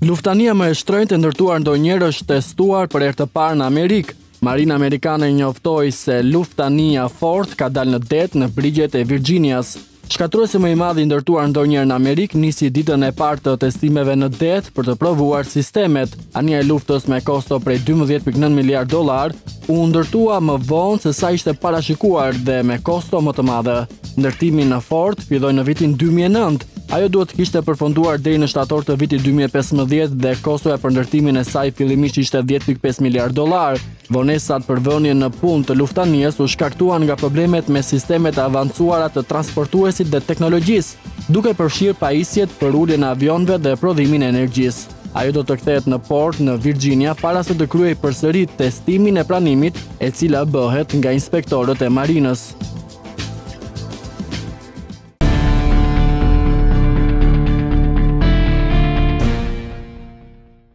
Luftania më e shtrënjtë e ndërtuar ndonjëherë është testuar për herë të parë në Amerikë. Marina amerikane njoftoi se luftania Ford ka dalë në det në brigjet e Virginias. Shkatruesi më i madhi i ndërtuar ndonjëherë në Amerikë nisi ditën e parë të testimeve në det për të provuar sistemet. Anija e luftës me kosto prej 12.9 miliard dollarë u ndërtua më vonë se sa ishte parashikuar dhe me kosto më të madhe. Ndërtimi në Ford filloi në vitin 2009. Ajo duhet të kishte përfunduar deri në shtator të vitit 2015 dhe kostoja për ndërtimin e saj fillimisht ishte 10.5 miliard dollarë. Vonesat për vënien në punë të luftanies u shkaktuan nga problemet me sistemet e avancuara të transportuesit dhe teknologjisë, duke përfshirë pajisjet për uljen e avionëve dhe prodhimin e energjisë. Ajo do të kthehet në port në Virginia para se të kryejë përsëri testimin e pranimit, e cila bëhet nga inspektorët e marinës.